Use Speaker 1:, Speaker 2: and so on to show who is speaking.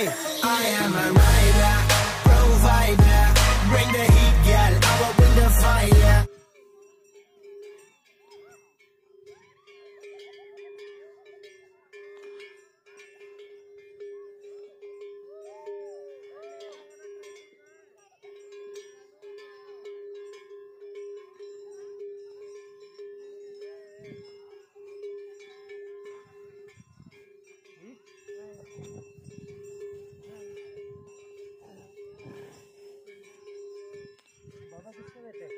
Speaker 1: I am a rider.
Speaker 2: vas a